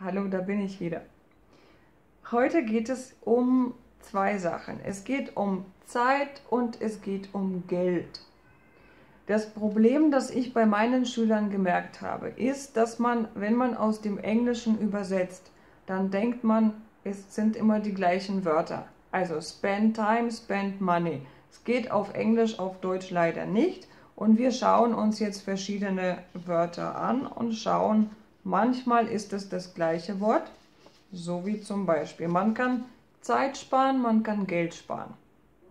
Hallo, da bin ich wieder. Heute geht es um zwei Sachen. Es geht um Zeit und es geht um Geld. Das Problem, das ich bei meinen Schülern gemerkt habe, ist, dass man, wenn man aus dem Englischen übersetzt, dann denkt man, es sind immer die gleichen Wörter. Also spend time, spend money. Es geht auf Englisch, auf Deutsch leider nicht. Und wir schauen uns jetzt verschiedene Wörter an und schauen, Manchmal ist es das gleiche Wort, so wie zum Beispiel, man kann Zeit sparen, man kann Geld sparen.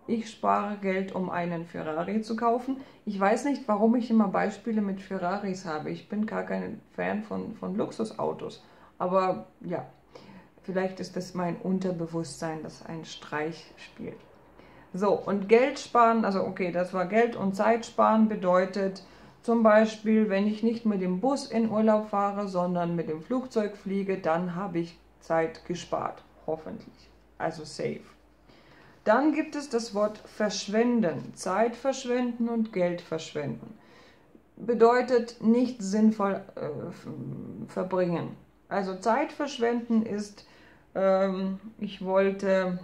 Ich spare Geld, um einen Ferrari zu kaufen. Ich weiß nicht, warum ich immer Beispiele mit Ferraris habe. Ich bin gar kein Fan von, von Luxusautos. Aber ja, vielleicht ist es mein Unterbewusstsein, das einen Streich spielt. So, und Geld sparen, also okay, das war Geld und Zeit sparen bedeutet, zum Beispiel, wenn ich nicht mit dem Bus in Urlaub fahre, sondern mit dem Flugzeug fliege, dann habe ich Zeit gespart, hoffentlich. Also safe. Dann gibt es das Wort verschwenden, Zeit verschwenden und Geld verschwenden. Bedeutet nicht sinnvoll äh, verbringen. Also Zeit verschwenden ist, ähm, ich wollte,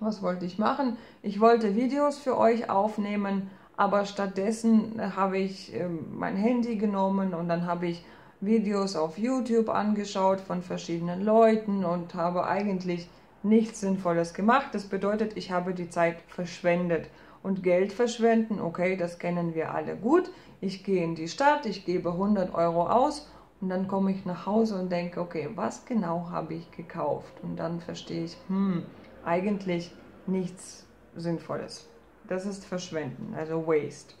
was wollte ich machen? Ich wollte Videos für euch aufnehmen, aber stattdessen habe ich ähm, mein Handy genommen und dann habe ich Videos auf YouTube angeschaut von verschiedenen Leuten und habe eigentlich nichts Sinnvolles gemacht. Das bedeutet, ich habe die Zeit verschwendet. Und Geld verschwenden, okay, das kennen wir alle gut. Ich gehe in die Stadt, ich gebe 100 Euro aus und dann komme ich nach Hause und denke, okay, was genau habe ich gekauft? Und dann verstehe ich, hm, eigentlich nichts Sinnvolles. Das ist Verschwenden, also Waste.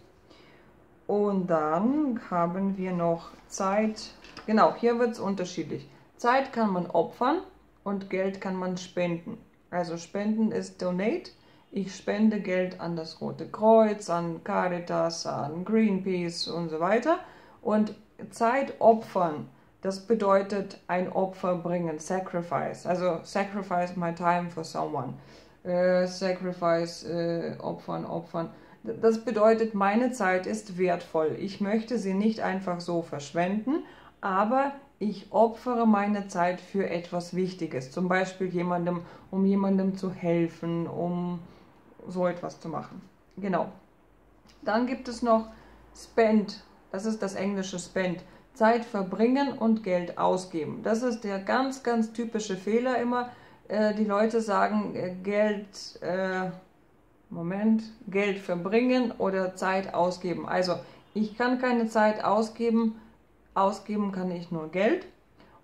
Und dann haben wir noch Zeit. Genau, hier wird es unterschiedlich. Zeit kann man opfern und Geld kann man spenden. Also spenden ist Donate. Ich spende Geld an das Rote Kreuz, an Caritas, an Greenpeace und so weiter. Und Zeit opfern, das bedeutet ein Opfer bringen, Sacrifice. Also sacrifice my time for someone äh, Sacrifice, äh, Opfern, Opfern. Das bedeutet, meine Zeit ist wertvoll. Ich möchte sie nicht einfach so verschwenden, aber ich opfere meine Zeit für etwas Wichtiges. Zum Beispiel jemandem, um jemandem zu helfen, um so etwas zu machen. Genau. Dann gibt es noch Spend. Das ist das englische Spend. Zeit verbringen und Geld ausgeben. Das ist der ganz, ganz typische Fehler immer äh, die Leute sagen, äh, Geld, äh, Moment, Geld verbringen oder Zeit ausgeben. Also ich kann keine Zeit ausgeben, ausgeben kann ich nur Geld.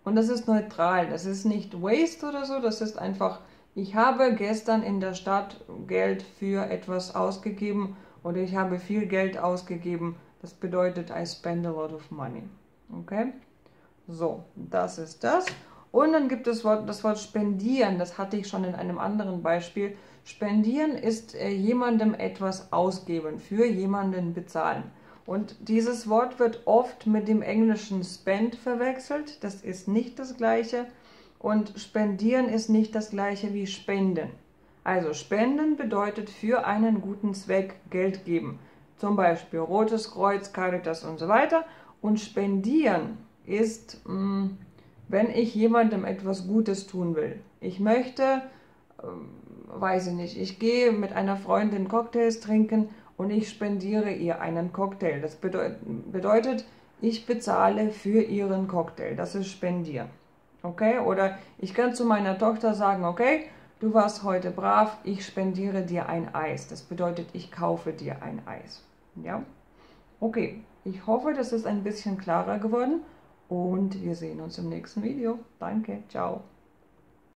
Und das ist neutral, das ist nicht Waste oder so, das ist einfach, ich habe gestern in der Stadt Geld für etwas ausgegeben oder ich habe viel Geld ausgegeben. Das bedeutet, I spend a lot of money. Okay? So, das ist das. Und dann gibt es das Wort spendieren, das hatte ich schon in einem anderen Beispiel. Spendieren ist äh, jemandem etwas ausgeben, für jemanden bezahlen. Und dieses Wort wird oft mit dem englischen spend verwechselt. Das ist nicht das gleiche. Und spendieren ist nicht das gleiche wie spenden. Also spenden bedeutet für einen guten Zweck Geld geben. Zum Beispiel Rotes Kreuz, Caritas und so weiter. Und spendieren ist mh, mm, wenn ich jemandem etwas Gutes tun will. Ich möchte, ähm, weiß ich nicht, ich gehe mit einer Freundin Cocktails trinken und ich spendiere ihr einen Cocktail. Das bedeut bedeutet, ich bezahle für ihren Cocktail. Das ist spendieren. Okay? Oder ich kann zu meiner Tochter sagen, okay, du warst heute brav, ich spendiere dir ein Eis. Das bedeutet, ich kaufe dir ein Eis. Ja? Okay, ich hoffe, das ist ein bisschen klarer geworden und wir sehen uns im nächsten Video. Danke, ciao.